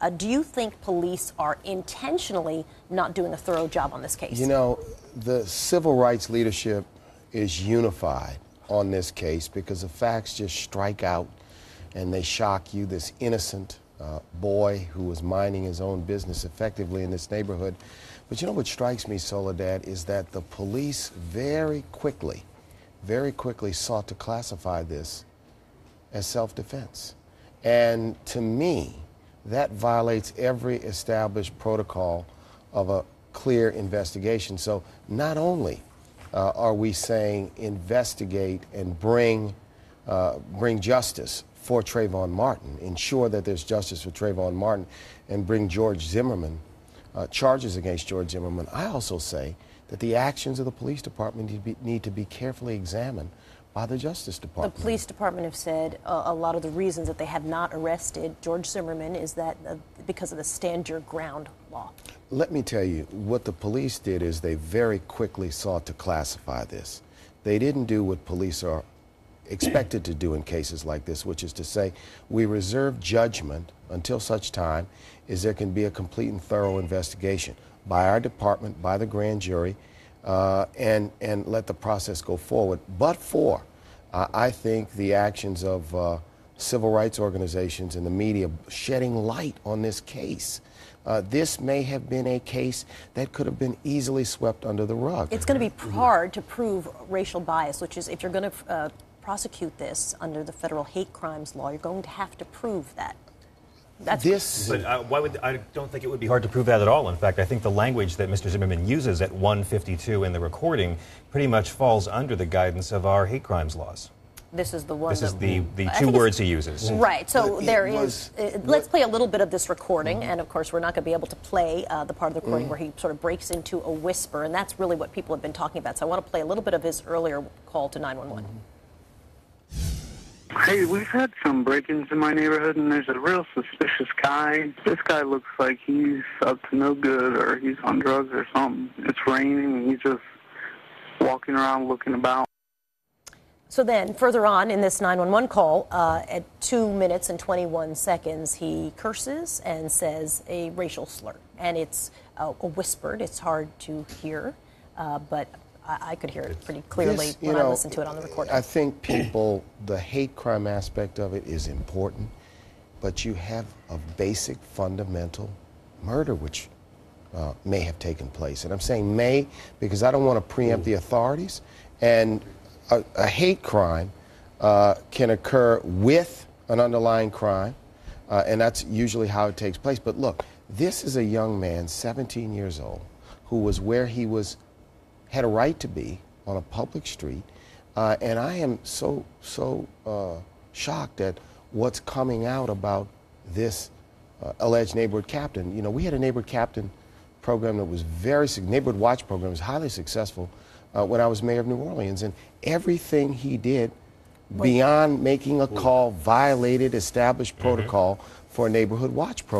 Uh, do you think police are intentionally not doing a thorough job on this case? You know, the civil rights leadership is unified on this case because the facts just strike out and they shock you. This innocent uh, boy who was minding his own business effectively in this neighborhood. But you know what strikes me, Soledad, is that the police very quickly, very quickly sought to classify this as self defense. And to me, that violates every established protocol of a clear investigation. So not only uh, are we saying investigate and bring, uh, bring justice for Trayvon Martin, ensure that there's justice for Trayvon Martin, and bring George Zimmerman, uh, charges against George Zimmerman, I also say that the actions of the police department need to be, need to be carefully examined by the Justice Department. The police department have said uh, a lot of the reasons that they have not arrested George Zimmerman is that uh, because of the stand your ground law. Let me tell you, what the police did is they very quickly sought to classify this. They didn't do what police are expected to do in cases like this, which is to say, we reserve judgment until such time as there can be a complete and thorough investigation by our department, by the grand jury, uh, and, and let the process go forward. But for, uh, I think, the actions of uh, civil rights organizations and the media shedding light on this case. Uh, this may have been a case that could have been easily swept under the rug. It's going to be hard to prove racial bias, which is if you're going to uh, prosecute this under the federal hate crimes law, you're going to have to prove that. That's this. But uh, why would I don't think it would be hard to prove that at all. In fact, I think the language that Mr. Zimmerman uses at 152 in the recording pretty much falls under the guidance of our hate crimes laws. This is the one. This is the, the two words he uses. Right. So there is. Uh, let's play a little bit of this recording, mm-hmm. and of course, we're not going to be able to play uh, the part of the recording mm-hmm. where he sort of breaks into a whisper, and that's really what people have been talking about. So I want to play a little bit of his earlier call to 911. Mm-hmm. Hey, we've had some break-ins in my neighborhood, and there's a real suspicious guy. This guy looks like he's up to no good, or he's on drugs or something. It's raining, and he's just walking around looking about. So then, further on in this 911 call, uh, at 2 minutes and 21 seconds, he curses and says a racial slur. And it's uh, whispered, it's hard to hear, uh, but I, I could hear it pretty clearly this, when know, I listened to it on the recording. I think people, the hate crime aspect of it is important, but you have a basic fundamental murder which uh, may have taken place. And I'm saying may because I don't want to preempt the authorities. And a, a hate crime uh, can occur with an underlying crime, uh, and that's usually how it takes place. But look, this is a young man, 17 years old, who was where he was had a right to be on a public street. Uh, and I am so, so uh, shocked at what's coming out about this uh, alleged neighborhood captain. You know, we had a neighborhood captain program that was very, neighborhood watch program was highly successful uh, when I was mayor of New Orleans. And everything he did beyond making a call violated established mm-hmm. protocol for a neighborhood watch program.